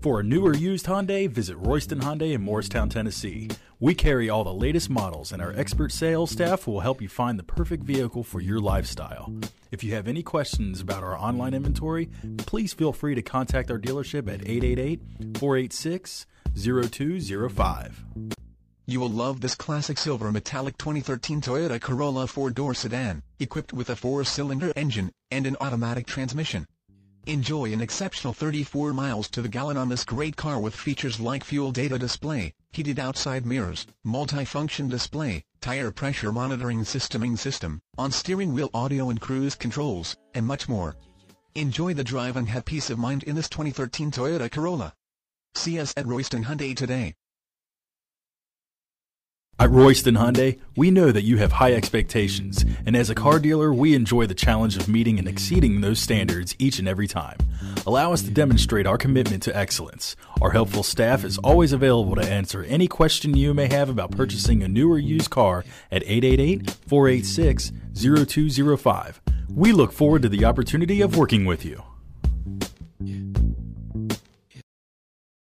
For a new or used Hyundai, visit Royston Hyundai in Morristown, Tennessee. We carry all the latest models, and our expert sales staff will help you find the perfect vehicle for your lifestyle. If you have any questions about our online inventory, please feel free to contact our dealership at 888 486 0205. You will love this classic silver metallic 2013 Toyota Corolla four-door sedan, equipped with a four-cylinder engine and an automatic transmission. Enjoy an exceptional 34 miles to the gallon on this great car with features like fuel data display, heated outside mirrors, multi-function display, tire pressure monitoring systeming system, on steering wheel audio and cruise controls, and much more. Enjoy the drive and have peace of mind in this 2013 Toyota Corolla. See us at Royston Hyundai today. At Royston Hyundai, we know that you have high expectations, and as a car dealer, we enjoy the challenge of meeting and exceeding those standards each and every time. Allow us to demonstrate our commitment to excellence. Our helpful staff is always available to answer any question you may have about purchasing a new or used car at 888 486 0205. We look forward to the opportunity of working with you.